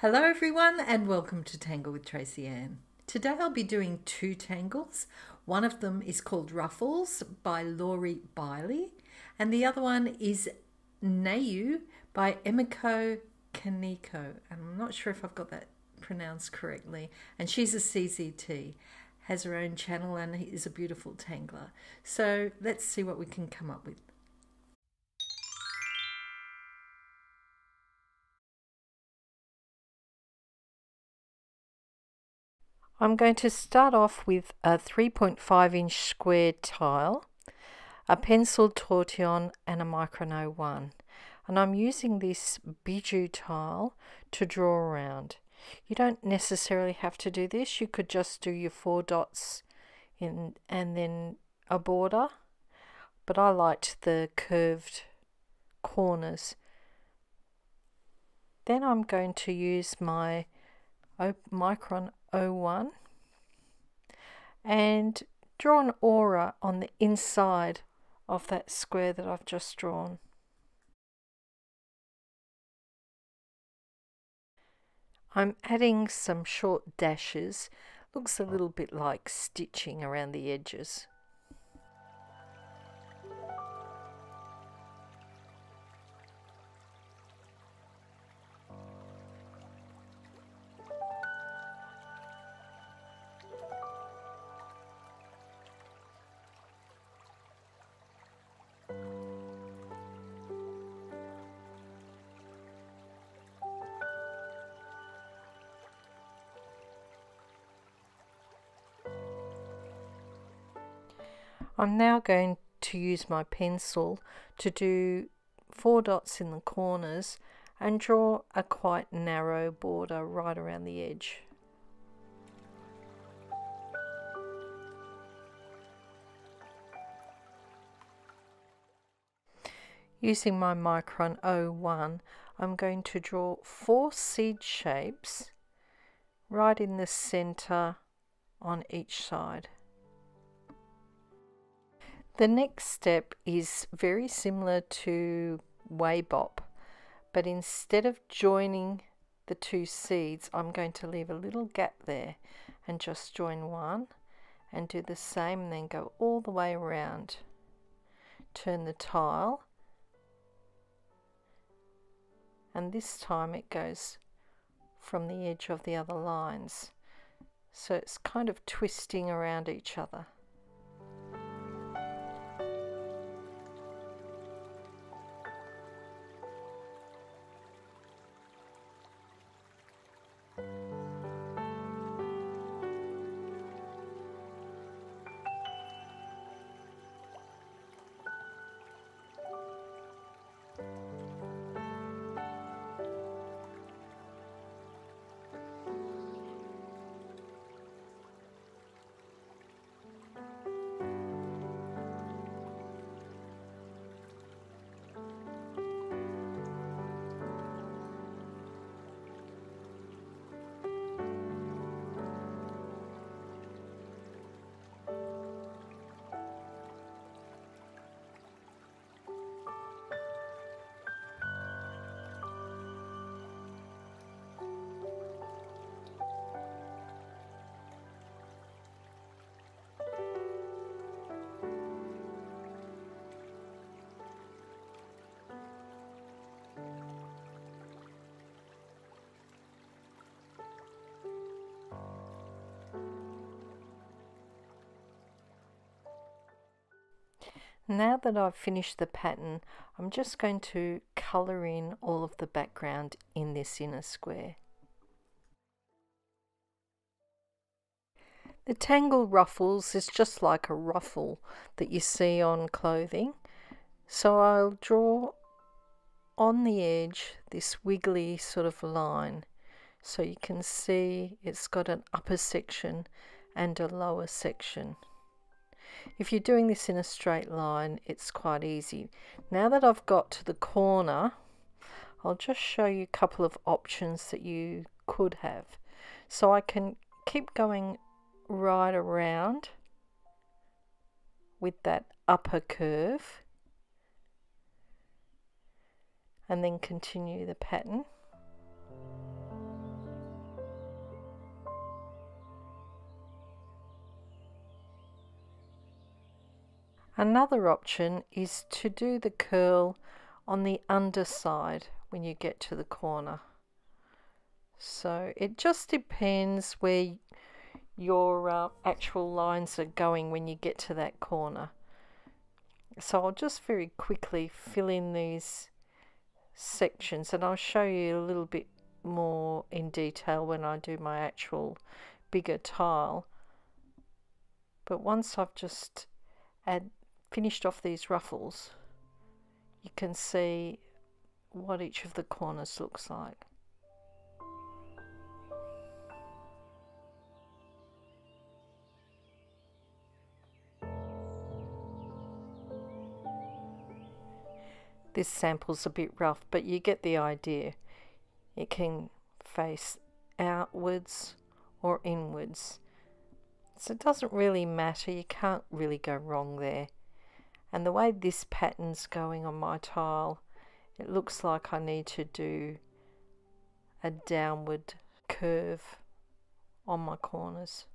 Hello everyone and welcome to Tangle with Tracy Anne. Today I'll be doing two tangles. One of them is called Ruffles by Lori Byerly and the other one is Nayu by Emiko Kaneko. I'm not sure if I've got that pronounced correctly. And she's a CZT, has her own channel and is a beautiful tangler. So let's see what we can come up with. I'm going to start off with a 3.5 inch square tile, a pencil tortillon and a Micron 01. And I'm using this bijou tile to draw around. You don't necessarily have to do this. You could just do your four dots in and then a border. But I liked the curved corners. Then I'm going to use my Micron 01 and draw an aura on the inside of that square that I've just drawn. I'm adding some short dashes, looks a little bit like stitching around the edges. I'm now going to use my pencil to do four dots in the corners and draw a quite narrow border right around the edge. Using my Micron 01, I'm going to draw four seed shapes right in the center on each side. The next step is very similar to Way-Bop, but instead of joining the two seeds, I'm going to leave a little gap there and just join one and do the same then go all the way around. Turn the tile and this time it goes from the edge of the other lines. So it's kind of twisting around each other. Now that I've finished the pattern, I'm just going to colour in all of the background in this inner square. The tangle ruffles is just like a ruffle that you see on clothing. So I'll draw on the edge this wiggly sort of line. So you can see it's got an upper section and a lower section. If you're doing this in a straight line, it's quite easy. Now that I've got to the corner, I'll just show you a couple of options that you could have. So I can keep going right around with that upper curve and then continue the pattern. Another option is to do the curl on the underside when you get to the corner. So it just depends where your uh, actual lines are going when you get to that corner. So I'll just very quickly fill in these sections and I'll show you a little bit more in detail when I do my actual bigger tile. But once I've just add, finished off these ruffles, you can see what each of the corners looks like. This sample's a bit rough, but you get the idea. It can face outwards or inwards. So it doesn't really matter, you can't really go wrong there. And the way this pattern's going on my tile, it looks like I need to do a downward curve on my corners.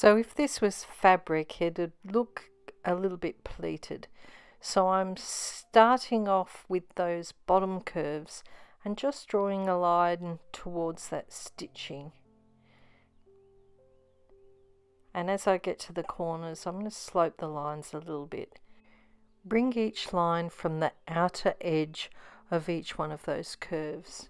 So if this was fabric, it'd look a little bit pleated. So I'm starting off with those bottom curves and just drawing a line towards that stitching. And as I get to the corners, I'm going to slope the lines a little bit. Bring each line from the outer edge of each one of those curves.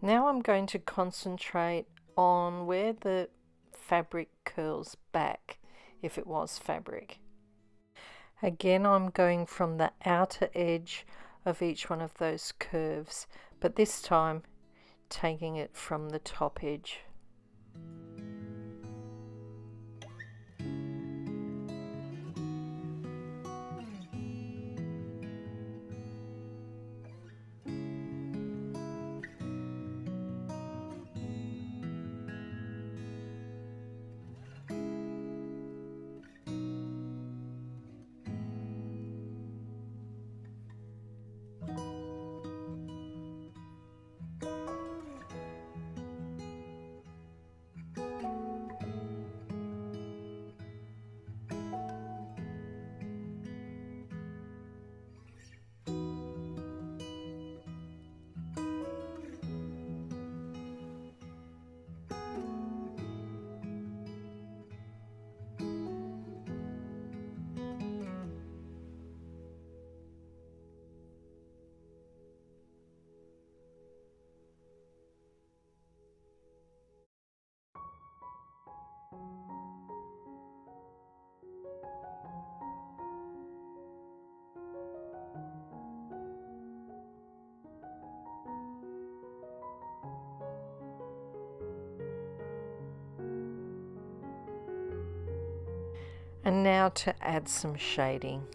Now I'm going to concentrate on where the fabric curls back, if it was fabric. Again, I'm going from the outer edge of each one of those curves, but this time taking it from the top edge. And now to add some shading.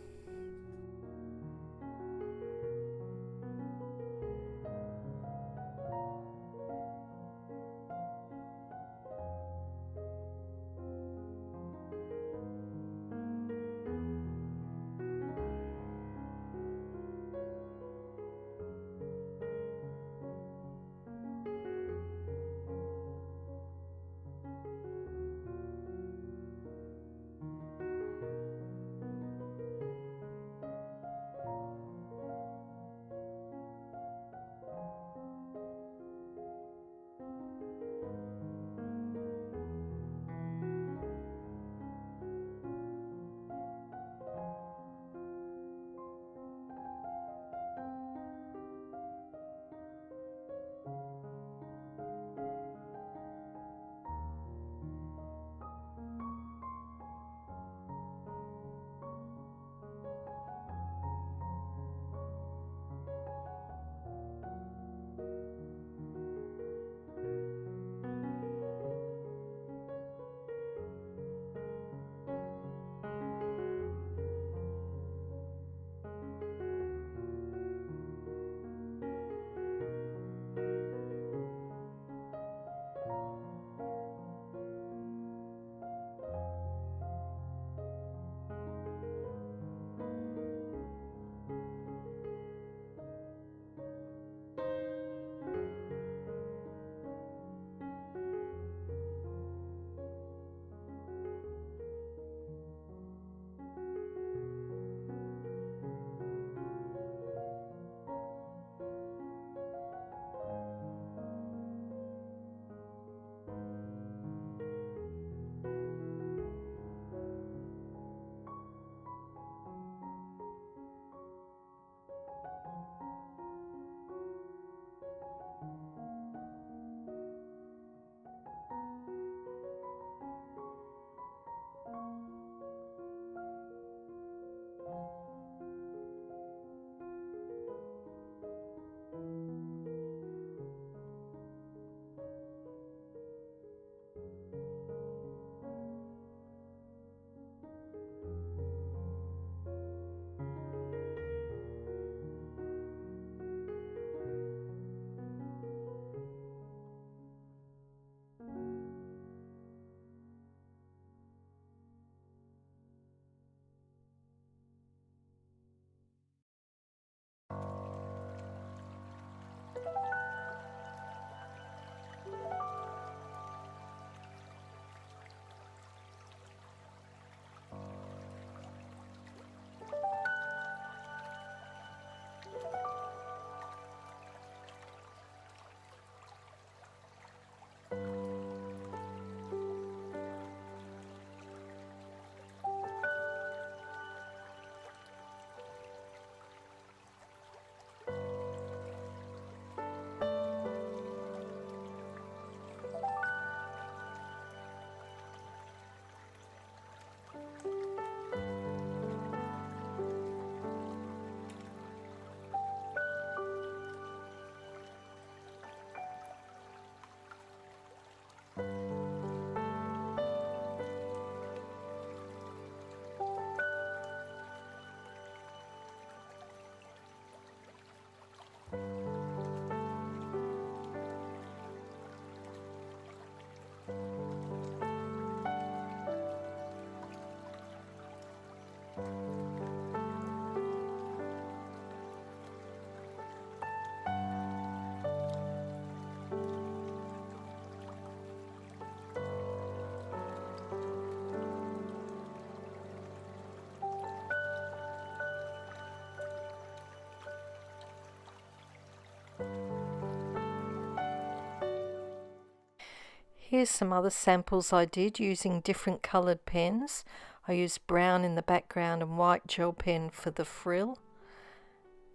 Here's some other samples I did using different coloured pens. I used brown in the background and white gel pen for the frill.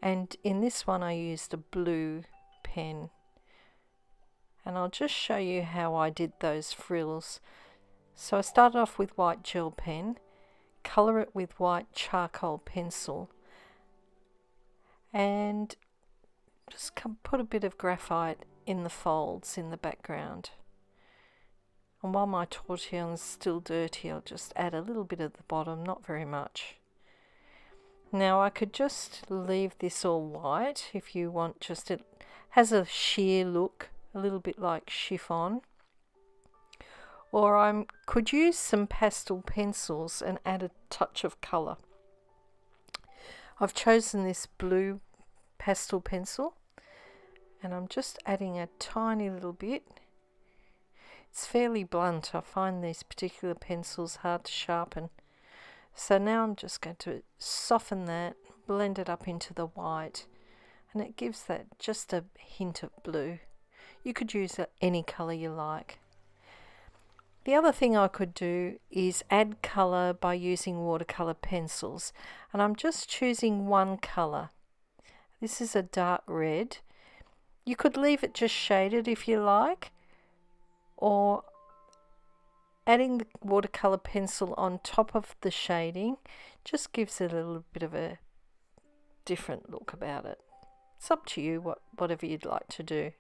And in this one I used a blue pen. And I'll just show you how I did those frills. So I started off with white gel pen, colour it with white charcoal pencil, and just put a bit of graphite in the folds in the background. And while my tortillon is still dirty, I'll just add a little bit at the bottom, not very much. Now I could just leave this all white if you want just it has a sheer look, a little bit like chiffon. Or I could use some pastel pencils and add a touch of colour. I've chosen this blue pastel pencil and I'm just adding a tiny little bit it's fairly blunt. I find these particular pencils hard to sharpen. So now I'm just going to soften that, blend it up into the white, and it gives that just a hint of blue. You could use any colour you like. The other thing I could do is add colour by using watercolour pencils and I'm just choosing one colour. This is a dark red. You could leave it just shaded if you like or adding the watercolor pencil on top of the shading just gives it a little bit of a different look about it. It's up to you what whatever you'd like to do.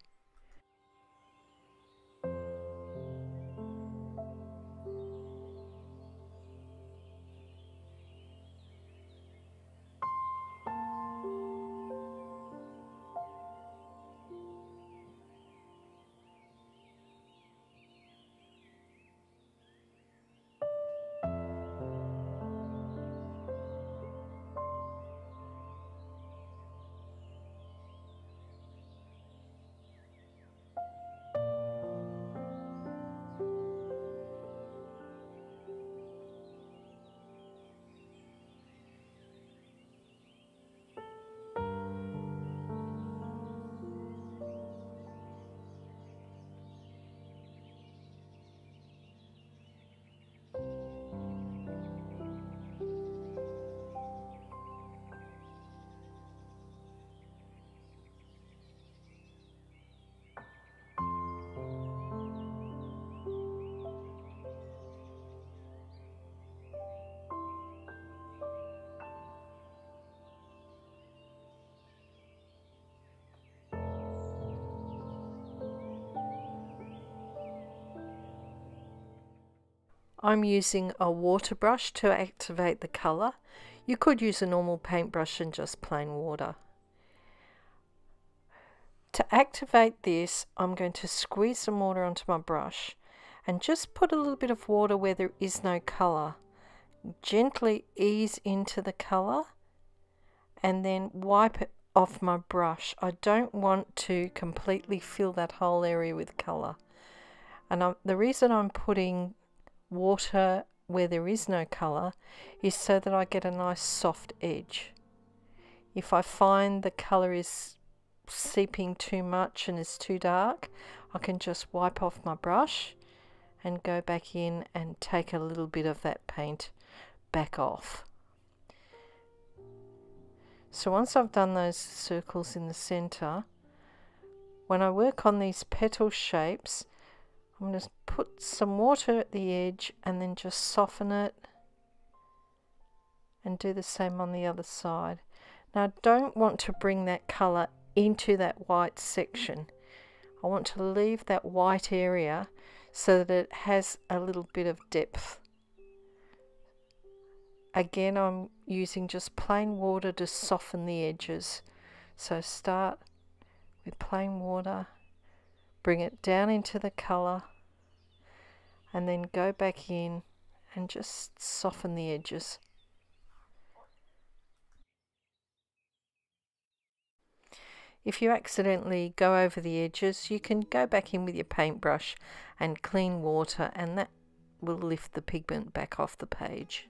I'm using a water brush to activate the colour. You could use a normal paintbrush and just plain water. To activate this, I'm going to squeeze some water onto my brush and just put a little bit of water where there is no colour. Gently ease into the colour and then wipe it off my brush. I don't want to completely fill that whole area with colour. And I'm, the reason I'm putting water where there is no colour is so that I get a nice soft edge. If I find the colour is seeping too much and is too dark, I can just wipe off my brush and go back in and take a little bit of that paint back off. So once I've done those circles in the centre, when I work on these petal shapes, I'm going to put some water at the edge and then just soften it and do the same on the other side. Now I don't want to bring that colour into that white section. I want to leave that white area so that it has a little bit of depth. Again, I'm using just plain water to soften the edges. So start with plain water bring it down into the colour and then go back in and just soften the edges. If you accidentally go over the edges, you can go back in with your paintbrush and clean water and that will lift the pigment back off the page.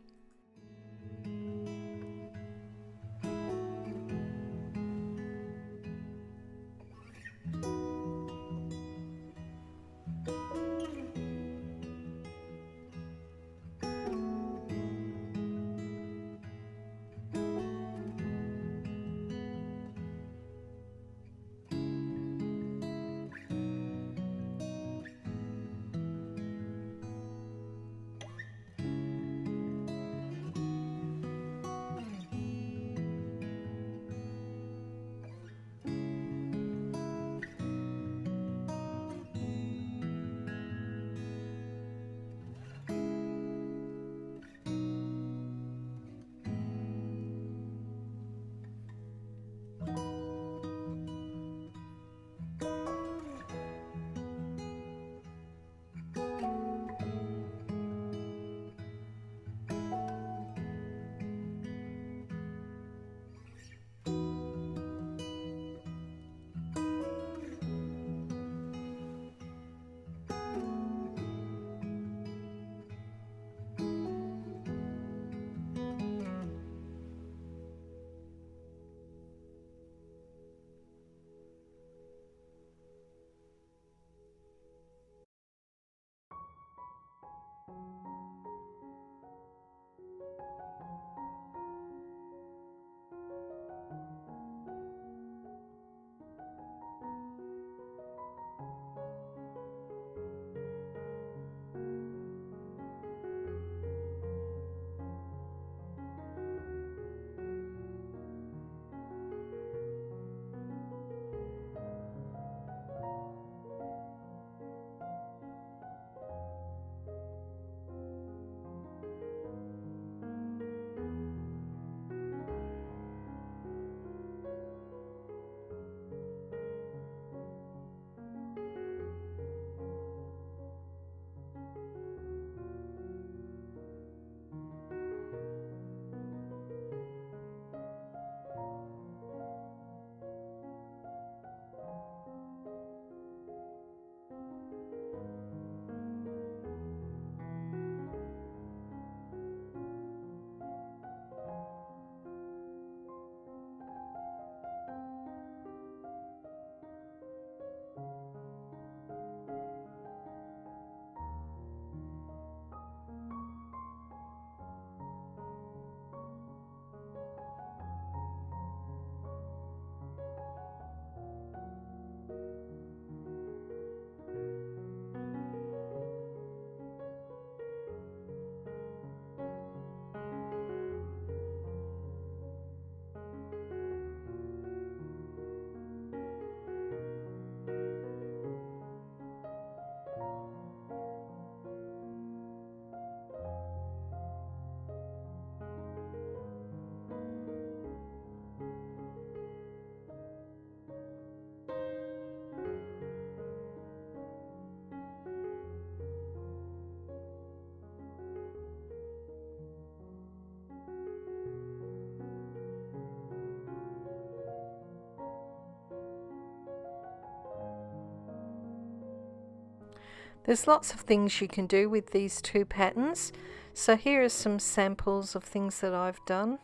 There's lots of things you can do with these two patterns. So here are some samples of things that I've done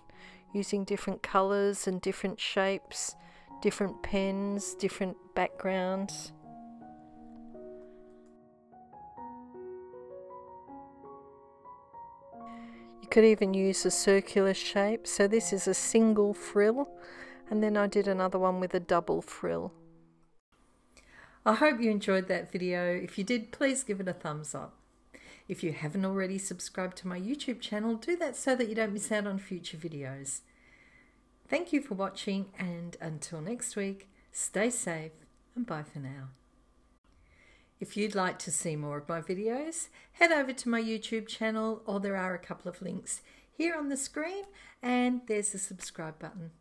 using different colours and different shapes, different pens, different backgrounds. You could even use a circular shape. So this is a single frill and then I did another one with a double frill. I hope you enjoyed that video. If you did, please give it a thumbs up. If you haven't already subscribed to my YouTube channel, do that so that you don't miss out on future videos. Thank you for watching and until next week, stay safe and bye for now. If you'd like to see more of my videos, head over to my YouTube channel or there are a couple of links here on the screen and there's the subscribe button.